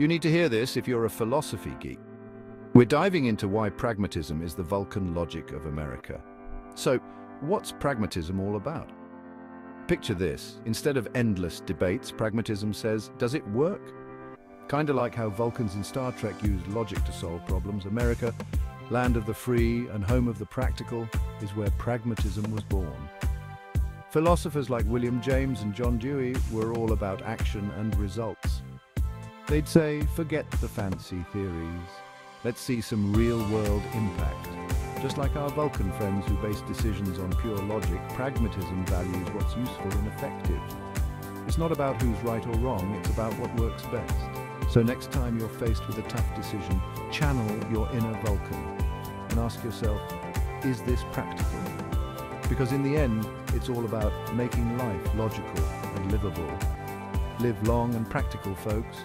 You need to hear this if you're a philosophy geek. We're diving into why pragmatism is the Vulcan logic of America. So, what's pragmatism all about? Picture this. Instead of endless debates, pragmatism says, does it work? Kinda like how Vulcans in Star Trek used logic to solve problems, America, land of the free and home of the practical, is where pragmatism was born. Philosophers like William James and John Dewey were all about action and results. They'd say, forget the fancy theories. Let's see some real-world impact. Just like our Vulcan friends who base decisions on pure logic, pragmatism values what's useful and effective. It's not about who's right or wrong, it's about what works best. So next time you're faced with a tough decision, channel your inner Vulcan and ask yourself, is this practical? Because in the end, it's all about making life logical and livable. Live long and practical, folks.